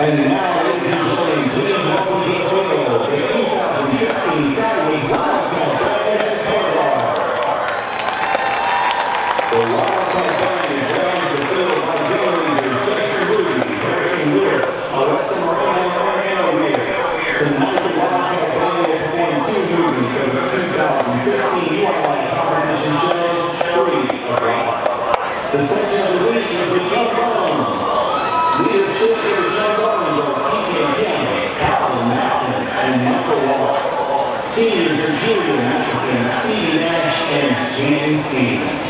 And now, Danny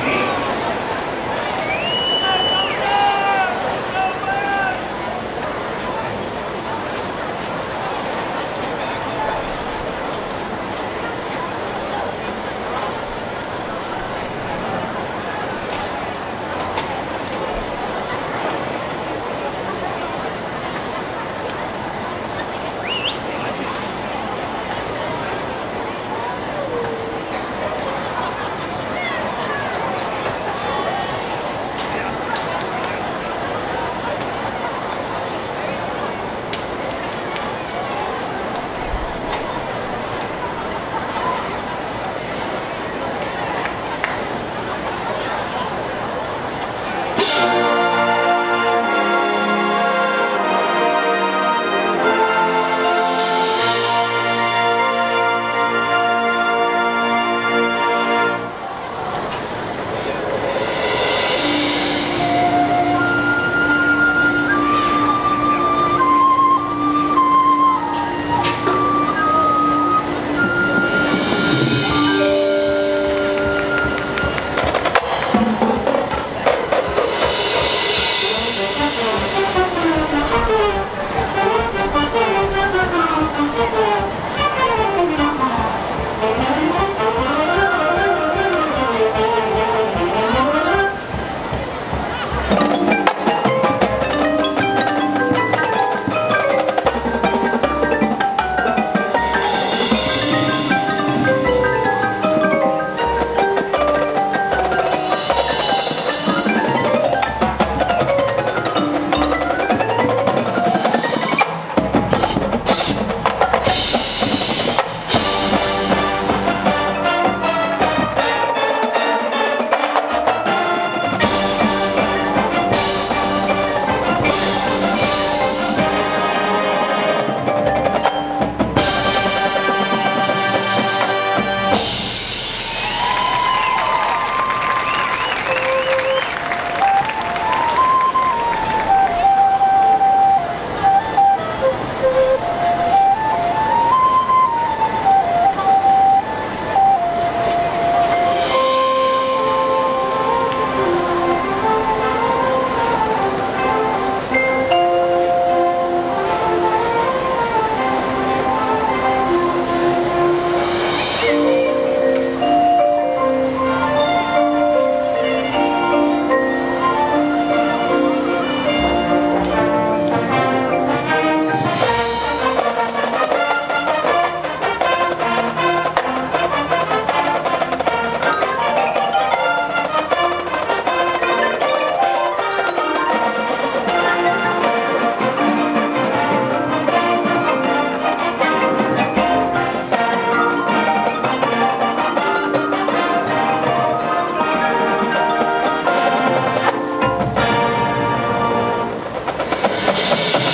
Ha ha ha.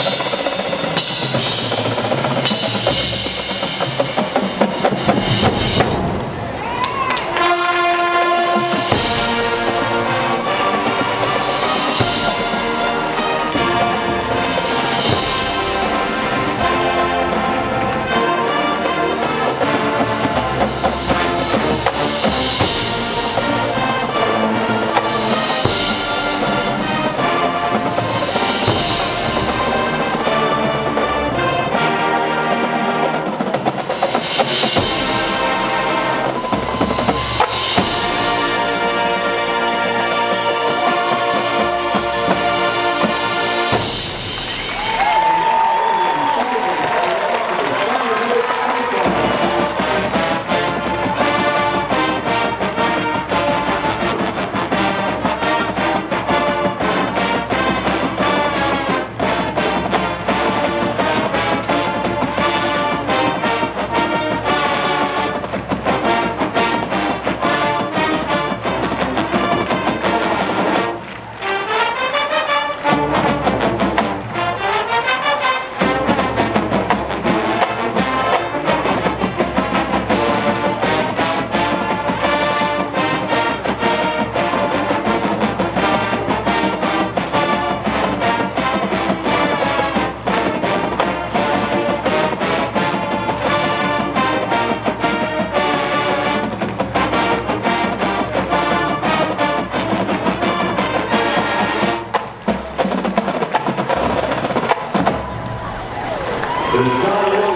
The Solid